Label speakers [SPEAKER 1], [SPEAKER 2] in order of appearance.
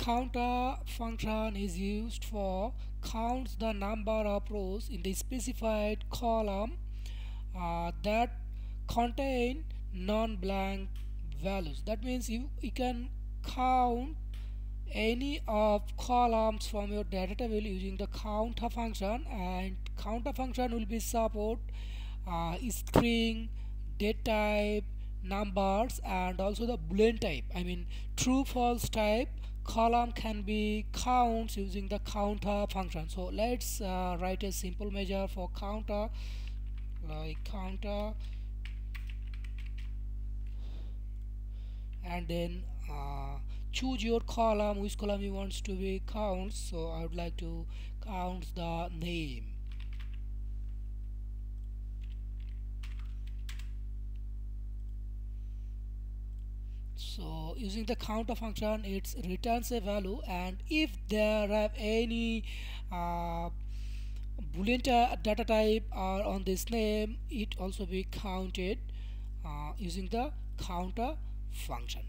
[SPEAKER 1] COUNTA function is used for counts the number of rows in the specified column uh, that contain non-blank values. That means you, you can count any of columns from your data table using the COUNTA function and COUNTA function will be support uh, string date type numbers and also the boolean type. I mean true false type column can be counts using the COUNTA function. So let's uh, write a simple measure for COUNTA like COUNTA and then uh, choose your column which column you want to be counts so I would like to count the name so using the COUNTA function it returns a value and if there have any uh, boolean data type are on this name it also be counted uh, using the COUNTA function